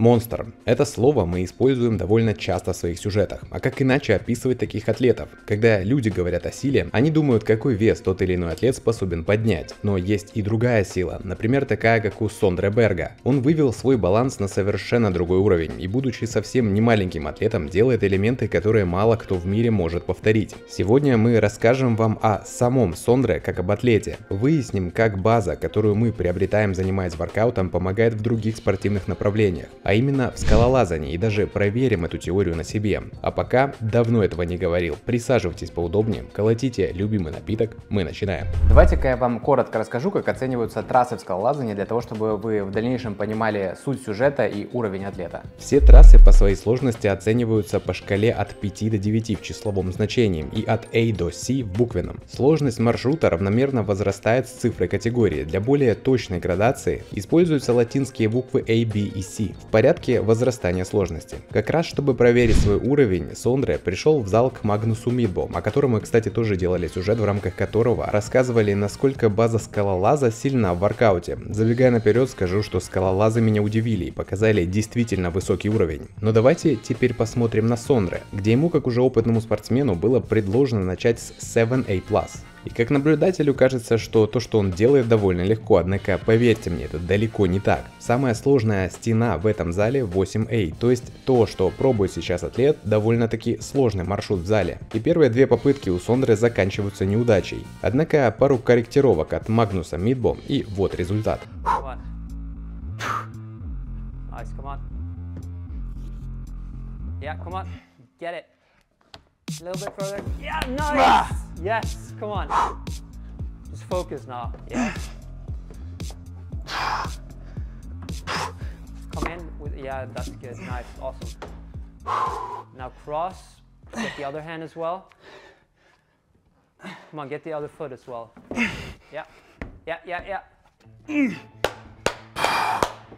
Монстр. Это слово мы используем довольно часто в своих сюжетах. А как иначе описывать таких атлетов? Когда люди говорят о силе, они думают, какой вес тот или иной атлет способен поднять. Но есть и другая сила, например, такая, как у Сондре Берга. Он вывел свой баланс на совершенно другой уровень и, будучи совсем не маленьким атлетом, делает элементы, которые мало кто в мире может повторить. Сегодня мы расскажем вам о самом Сондре как об атлете. Выясним, как база, которую мы приобретаем занимаясь воркаутом, помогает в других спортивных направлениях а именно в скалолазании и даже проверим эту теорию на себе. А пока давно этого не говорил, присаживайтесь поудобнее, колотите любимый напиток, мы начинаем. Давайте-ка я вам коротко расскажу, как оцениваются трассы в скалолазании, для того, чтобы вы в дальнейшем понимали суть сюжета и уровень атлета. Все трассы по своей сложности оцениваются по шкале от 5 до 9 в числовом значении и от A до C в буквенном. Сложность маршрута равномерно возрастает с цифрой категории. Для более точной градации используются латинские буквы A, B и C. В порядке возрастания сложности. Как раз чтобы проверить свой уровень, Сондре пришел в зал к Магнусу Мидбо, о котором мы, кстати, тоже делали сюжет, в рамках которого рассказывали, насколько база скалолаза сильна в воркауте. Забегая наперед, скажу, что скалолазы меня удивили и показали действительно высокий уровень. Но давайте теперь посмотрим на Сондре, где ему, как уже опытному спортсмену, было предложено начать с 7A+. И как наблюдателю кажется, что то, что он делает, довольно легко, однако поверьте мне, это далеко не так. Самая сложная стена в этом зале 8A, то есть то, что пробует сейчас атлет, довольно-таки сложный маршрут в зале. И первые две попытки у Сондры заканчиваются неудачей. Однако пару корректировок от Магнуса Мидбо и вот результат. Yeah, come on. Get it. A little bit further. Yeah, nice. Yes, come on. Just focus now. Yeah. Come in with, yeah, that's good. Nice, awesome. Now cross, get the other hand as well. Come on, get the other foot as well. Yeah, yeah, yeah, yeah.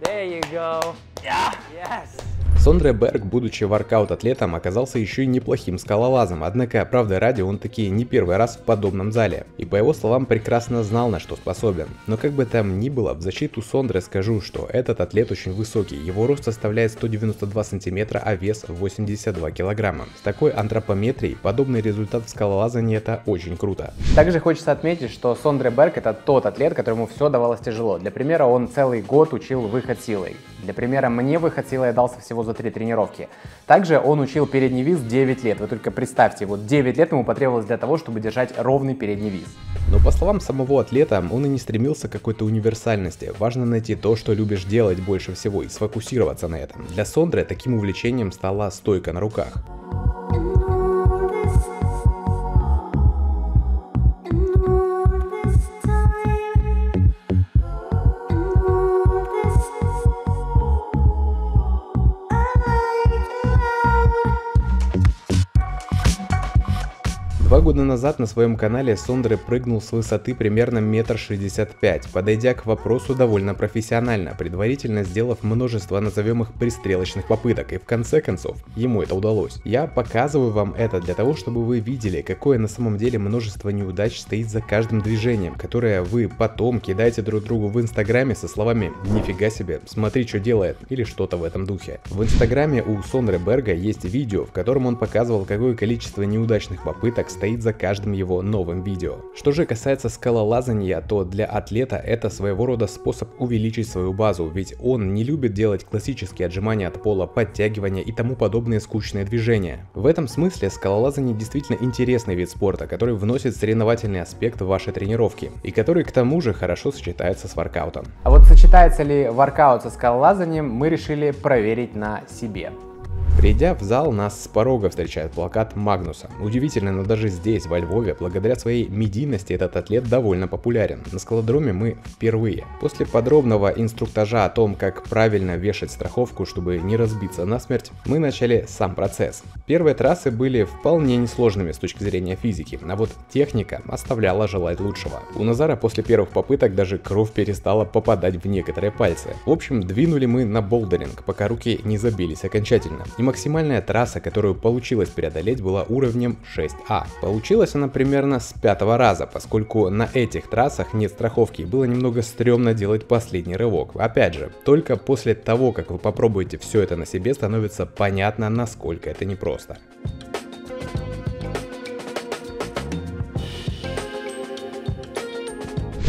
There you go. Yeah. Yes. Сондре Берг, будучи воркаут-атлетом, оказался еще и неплохим скалолазом, однако, правда ради, он таки не первый раз в подобном зале, и по его словам прекрасно знал на что способен. Но как бы там ни было, в защиту Сондре скажу, что этот атлет очень высокий, его рост составляет 192 сантиметра, а вес 82 килограмма. С такой антропометрией подобный результат в скалолазании это очень круто. Также хочется отметить, что Сондре Берг это тот атлет, которому все давалось тяжело. Для примера, он целый год учил выход силой. Для примера, мне выход силой дался всего за за три тренировки. Также он учил передний виз 9 лет. Вы только представьте, вот 9 лет ему потребовалось для того, чтобы держать ровный передний виз. Но по словам самого атлета, он и не стремился к какой-то универсальности. Важно найти то, что любишь делать больше всего и сфокусироваться на этом. Для Сондры таким увлечением стала стойка на руках. Два года назад на своем канале Сондре прыгнул с высоты примерно метр шестьдесят пять, подойдя к вопросу довольно профессионально, предварительно сделав множество, назовем их, пристрелочных попыток, и в конце концов, ему это удалось. Я показываю вам это для того, чтобы вы видели, какое на самом деле множество неудач стоит за каждым движением, которое вы потом кидаете друг другу в инстаграме со словами «Нифига себе, смотри, что делает» или что-то в этом духе. В инстаграме у Сондре Берга есть видео, в котором он показывал, какое количество неудачных попыток стоит за каждым его новым видео. Что же касается скалолазания, то для атлета это своего рода способ увеличить свою базу, ведь он не любит делать классические отжимания от пола, подтягивания и тому подобные скучные движения. В этом смысле скалолазание действительно интересный вид спорта, который вносит соревновательный аспект в ваши тренировки и который к тому же хорошо сочетается с воркаутом. А вот сочетается ли воркаут со скалолазанием, мы решили проверить на себе. Придя в зал, нас с порога встречает плакат Магнуса. Удивительно, но даже здесь, во Львове, благодаря своей медийности этот атлет довольно популярен. На скалодроме мы впервые. После подробного инструктажа о том, как правильно вешать страховку, чтобы не разбиться насмерть, мы начали сам процесс. Первые трассы были вполне несложными с точки зрения физики, а вот техника оставляла желать лучшего. У Назара после первых попыток даже кровь перестала попадать в некоторые пальцы. В общем, двинули мы на болдеринг, пока руки не забились окончательно. И максимальная трасса, которую получилось преодолеть, была уровнем 6А. Получилась она примерно с пятого раза, поскольку на этих трассах нет страховки и было немного стрёмно делать последний рывок. Опять же, только после того, как вы попробуете все это на себе, становится понятно, насколько это непросто.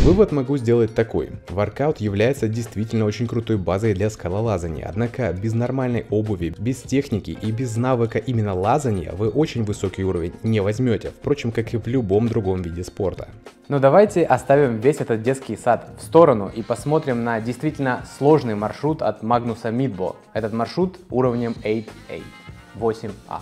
Вывод могу сделать такой. Воркаут является действительно очень крутой базой для скалолазания, однако без нормальной обуви, без техники и без навыка именно лазания вы очень высокий уровень не возьмете, впрочем, как и в любом другом виде спорта. Но давайте оставим весь этот детский сад в сторону и посмотрим на действительно сложный маршрут от Магнуса Мидбо. Этот маршрут уровнем 8A, 8А.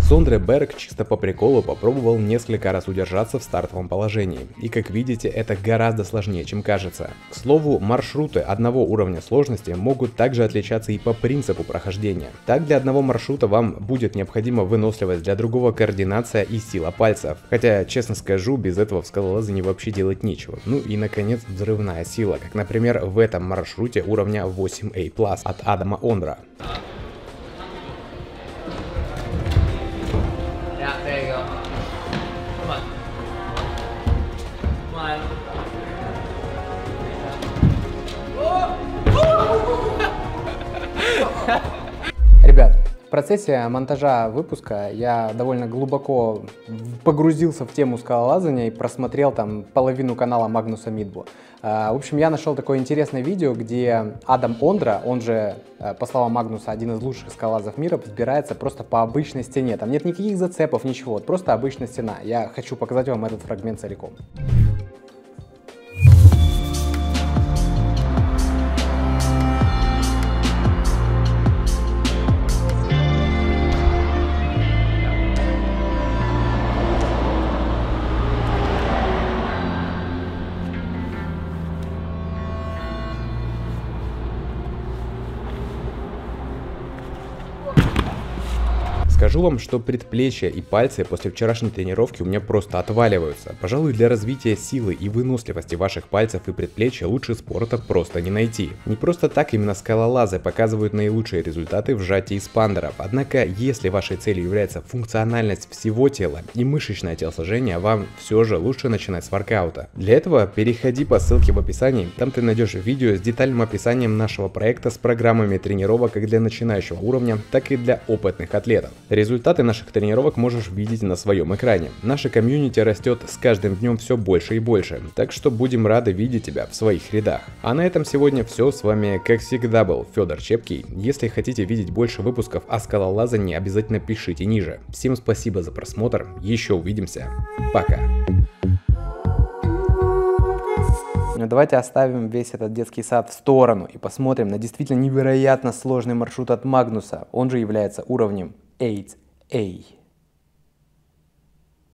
Сондре Берг чисто по приколу попробовал несколько раз удержаться в стартовом положении. И как видите, это гораздо сложнее, чем кажется. К слову, маршруты одного уровня сложности могут также отличаться и по принципу прохождения. Так для одного маршрута вам будет необходима выносливость, для другого координация и сила пальцев. Хотя, честно скажу, без этого в скалолазании вообще делать нечего. Ну и наконец взрывная сила, как например в этом маршруте уровня 8A+, от Адама Ондра. Процессе монтажа выпуска я довольно глубоко погрузился в тему скалолазания и просмотрел там половину канала Магнуса Мидбо. А, в общем, я нашел такое интересное видео, где Адам Ондра, он же, э, по словам Магнуса, один из лучших скалолазов мира, взбирается просто по обычной стене. Там нет никаких зацепов, ничего, просто обычная стена. Я хочу показать вам этот фрагмент целиком. Скажу вам, что предплечья и пальцы после вчерашней тренировки у меня просто отваливаются. Пожалуй, для развития силы и выносливости ваших пальцев и предплечья лучше спорта просто не найти. Не просто так именно скалолазы показывают наилучшие результаты в сжатии спандеров. Однако, если вашей целью является функциональность всего тела и мышечное телосложение, вам все же лучше начинать с воркаута. Для этого переходи по ссылке в описании, там ты найдешь видео с детальным описанием нашего проекта с программами тренировок как для начинающего уровня, так и для опытных атлетов. Результаты наших тренировок можешь видеть на своем экране. Наша комьюнити растет с каждым днем все больше и больше, так что будем рады видеть тебя в своих рядах. А на этом сегодня все, с вами как всегда был Федор Чепкий. Если хотите видеть больше выпусков о скалолазании, обязательно пишите ниже. Всем спасибо за просмотр, еще увидимся, пока. Давайте оставим весь этот детский сад в сторону и посмотрим на действительно невероятно сложный маршрут от Магнуса. Он же является уровнем 8A.